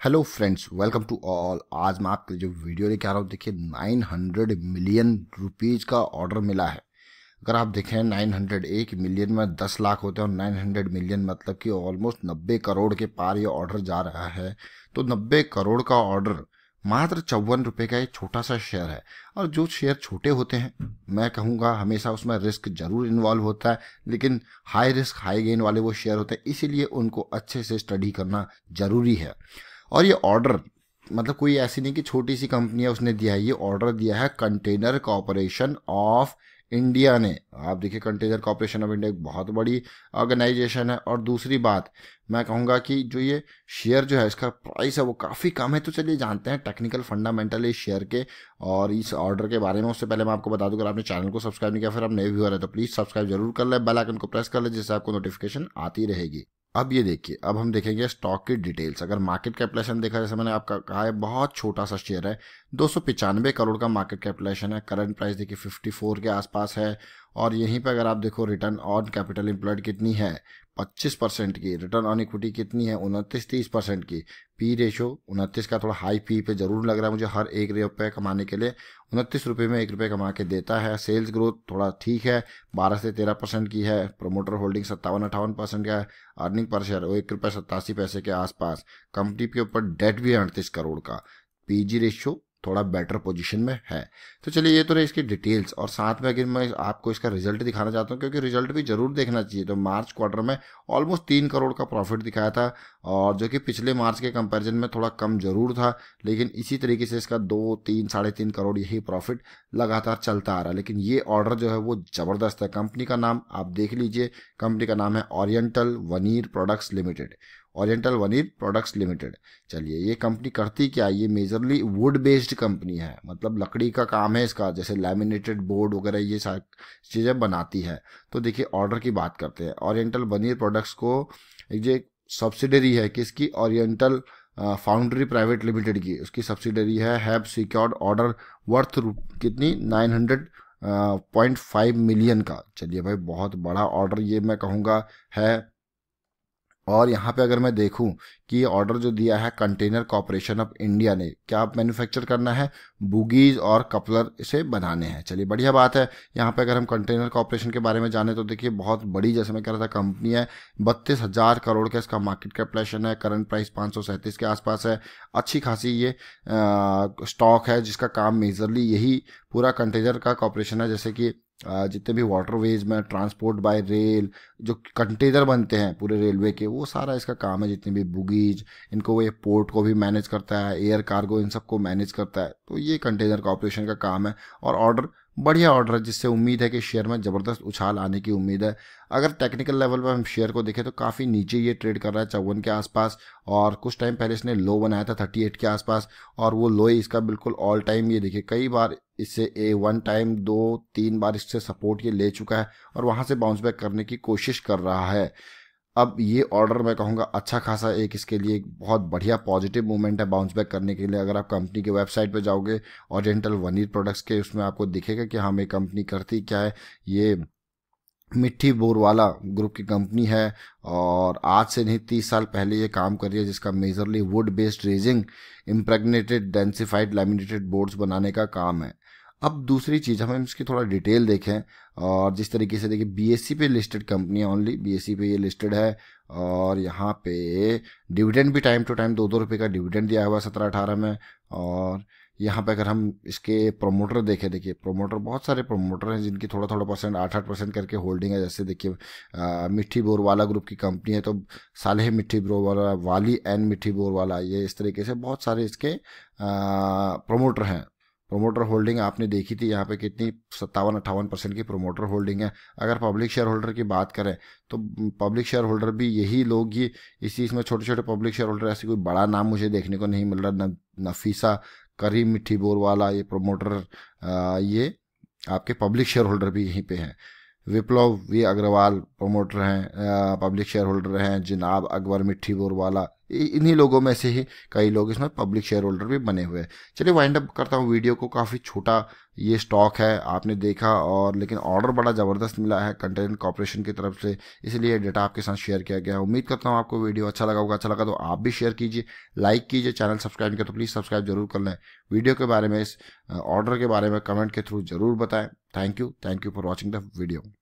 Hello friends, welcome to all. आज मैं आपके जो वीडियो लेके आ रहा हूँ, देखिए 900 मिलियन रुपीज़ का ऑर्डर मिला है। अगर आप देखें 900 एक मिलियन में 10 लाख होते हैं और 900 मिलियन मतलब कि ऑलमोस्ट 90 करोड़ के पार ये ऑर्डर जा रहा है। तो 90 करोड़ का ऑर्डर मात्र चौवन रुपये का एक छोटा सा शेयर है। और जो शेयर छोटे होते हैं, मैं कहूँगा हमेशा उसमें रिस्क ज़रूर इन्वॉल्व होता है, लेकिन हाई रिस्क, हाई गेन वाले वो शेयर होते हैं, इसीलिए उनको अच्छे से स्टडी करना ज़रूरी है। और ये ऑर्डर मतलब कोई ऐसी नहीं कि छोटी सी कंपनी है, उसने दिया है। ये ऑर्डर दिया है कंटेनर कॉरपोरेशन ऑफ़ इंडिया ने। आप देखिए कंटेनर कॉरपोरेशन ऑफ़ इंडिया एक बहुत बड़ी ऑर्गेनाइजेशन है। और दूसरी बात, मैं कहूँगा कि जो ये शेयर जो है, इसका प्राइस है वो काफ़ी कम है। तो चलिए जानते हैं टेक्निकल फंडामेंटल इस शेयर के और इस ऑर्डर के बारे में। उससे पहले मैं आपको बता दूँ, अगर आपने चैनल को सब्सक्राइब नहीं किया, फिर आप नए व्यूअर है तो प्लीज़ सब्सक्राइब ज़रूर कर ले। बेल आइकन को प्रेस कर ले, जिससे आपको नोटिफिकेशन आती रहेगी। अब ये देखिए, अब हम देखेंगे स्टॉक की डिटेल्स अगर मार्केट कैपिटलेशन देखा, जैसे मैंने आपका कहा है बहुत छोटा सा शेयर है। दो करोड़ का मार्केट कैपिटलेशन है। करंट प्राइस देखिए 54 के आसपास है। और यहीं पर अगर आप देखो रिटर्न ऑन कैपिटल एम्प्लॉयड कितनी है? 25 परसेंट की। रिटर्न ऑन इक्विटी कितनी है? उनतीस तीस परसेंट की। पी रेशो उनतीस का थोड़ा हाई पी पे ज़रूर लग रहा है मुझे हर एक रुपये कमाने के लिए। उनतीस रुपये में एक रुपये कमा के देता है। सेल्स ग्रोथ थोड़ा ठीक है। बारह से तेरह परसेंट की है। प्रोमोटर होल्डिंग सत्तावन अट्ठावन परसेंट का है। अर्निंग पर शेयर एक रुपये सत्तासी पैसे के आसपास। कंपनी के ऊपर डेट भी है अड़तीस करोड़ का। पी जी रेशियो थोड़ा बेटर पोजीशन में है। तो चलिए ये तो रहे इसकी डिटेल्स और साथ में अगर मैं आपको इसका रिज़ल्ट दिखाना चाहता हूँ, क्योंकि रिज़ल्ट भी ज़रूर देखना चाहिए। तो मार्च क्वार्टर में ऑलमोस्ट तीन करोड़ का प्रॉफिट दिखाया था और जो कि पिछले मार्च के कंपैरिजन में थोड़ा कम ज़रूर था, लेकिन इसी तरीके से इसका दो, तीन, साढ़े तीन करोड़ यही प्रॉफिट लगातार चलता आ रहा है। लेकिन ये ऑर्डर जो है वो ज़बरदस्त है। कंपनी का नाम आप देख लीजिए। कंपनी का नाम है Oriental Veneer Products Limited Oriental Veneer Products Limited. चलिए, ये कंपनी करती क्या? ये मेजरली वुड बेस्ड कंपनी है। मतलब लकड़ी का काम है इसका, जैसे लैमिनेटेड बोर्ड वगैरह ये सारी चीज़ें बनाती है। तो देखिए ऑर्डर की बात करते हैं। ओरिएंटल वनीर प्रोडक्ट्स को एक जो सब्सिडरी है किसकी? ओरिएंटल फाउंड्री प्राइवेट लिमिटेड की। उसकी सब्सिडरी है हैव सिक्योर्ड ऑर्डर वर्थ कितनी? Nine hundred point five million का। चलिए भाई, बहुत बड़ा ऑर्डर ये मैं कहूँगा, है और यहाँ पे अगर मैं देखूँ कि ये ऑर्डर जो दिया है कंटेनर कॉरपोरेशन ऑफ़ इंडिया ने, क्या मैन्युफैक्चर करना है? बुगीज और कपलर इसे बनाने हैं। चलिए, बढ़िया बात है। यहाँ पे अगर हम कंटेनर कॉरपोरेशन के बारे में जाने तो देखिए, बहुत बड़ी, जैसे मैं कह रहा था कंपनी है। बत्तीस हज़ार करोड़ का इसका मार्केट कैपिटलेशन है। करंट प्राइस पाँच सौ सैंतीस के आसपास है। अच्छी खासी ये स्टॉक है जिसका काम मेजरली यही पूरा कंटेनर का कॉपरेशन है, जैसे कि जितने भी वाटरवेज में ट्रांसपोर्ट बाय रेल जो कंटेनर बनते हैं पूरे रेलवे के, वो सारा इसका काम है, जितने भी बुगीज इनको वो पोर्ट को भी मैनेज करता है एयर कार्गो इन सबको मैनेज करता है तो ये कंटेनर कॉपरेशन का काम है। और ऑर्डर बढ़िया ऑर्डर है, जिससे उम्मीद है कि शेयर में ज़बरदस्त उछाल आने की उम्मीद है। अगर टेक्निकल लेवल पर हम शेयर को देखें तो काफ़ी नीचे ये ट्रेड कर रहा है, चौवन के आसपास, और कुछ टाइम पहले इसने लो बनाया था थर्टी एट के आसपास, और वो लो ही, इसका बिल्कुल ऑल टाइम ये देखिए, कई बार इससे ए वन टाइम दो, तीन बार इससे सपोर्ट ये ले चुका है, और वहाँ से बाउंस बैक करने की कोशिश कर रहा है। अब ये ऑर्डर मैं कहूँगा अच्छा खासा एक इसके लिए एक बहुत बढ़िया पॉजिटिव मूवमेंट है बाउंस बैक करने के लिए। अगर आप कंपनी के वेबसाइट पे जाओगे ओरिएंटल वनीर प्रोडक्ट्स के, उसमें आपको दिखेगा कि हाँ ये कंपनी करती क्या है। ये मिट्टी बोर वाला ग्रुप की कंपनी है और आज से नहीं, तीस साल पहले ये काम कर रही है जिसका majorly wood based resin impregnated densified laminated boards बनाने का काम है। अब दूसरी चीज़, हम इसकी थोड़ा डिटेल देखें और जिस तरीके से देखिए बीएससी पे लिस्टेड कंपनी है ओनली बीएससी पे ये लिस्टेड है और यहाँ पे डिविडेंड भी टाइम टू टाइम दो दो रुपये का डिविडेंड दिया हुआ है सत्रह अठारह में और यहाँ पे अगर हम इसके प्रोमोटर देखें, देखिए प्रोमोटर बहुत सारे प्रोमोटर हैं जिनकी थोड़ा थोड़ा परसेंट आठ आठ परसेंट करके होल्डिंग है। जैसे देखिए मिट्टी बोर वाला ग्रुप की कंपनी है तो साले मिट्टी बोर वाला एन मिट्टी बोर वाला, ये इस तरीके से बहुत सारे इसके प्रोमोटर हैं। प्रोमोटर होल्डिंग आपने देखी थी, यहाँ पे कितनी? सत्तावन अट्ठावन परसेंट की प्रोमोटर होल्डिंग है। अगर पब्लिक शेयर होल्डर की बात करें तो पब्लिक शेयर होल्डर भी यही लोग ही इसी इसमें छोटे छोटे पब्लिक शेयर होल्डर ऐसे कोई बड़ा नाम मुझे देखने को नहीं मिल रहा नफीसा, करीम, मिट्टी बोर वाला ये प्रोमोटर ये आपके पब्लिक शेयर होल्डर भी यहीं पे हैं। विप्लव वी अग्रवाल प्रोमोटर हैं पब्लिक शेयर होल्डर हैं, जिनाब अकबर, मिट्टी बोर वाला इन्हीं लोगों में से ही कई लोग इसमें पब्लिक शेयर होल्डर भी बने हुए हैं। चलिए वाइंड अप करता हूँ। वीडियो को काफ़ी छोटा ये स्टॉक है, आपने देखा और लेकिन ऑर्डर बड़ा ज़बरदस्त मिला है कंटेनर कॉरपोरेशन की तरफ़ से, इसलिए डेटा आपके साथ शेयर किया गया उम्मीद करता हूँ आपको वीडियो अच्छा लगा होगा। अच्छा लगा तो आप भी शेयर कीजिए लाइक कीजिए चैनल सब्सक्राइब किया तो प्लीज़ सब्सक्राइब ज़रूर कर लें। वीडियो के बारे में इस ऑर्डर के बारे में कमेंट के थ्रू ज़रूर बताएँ। Thank you thank you for watching the video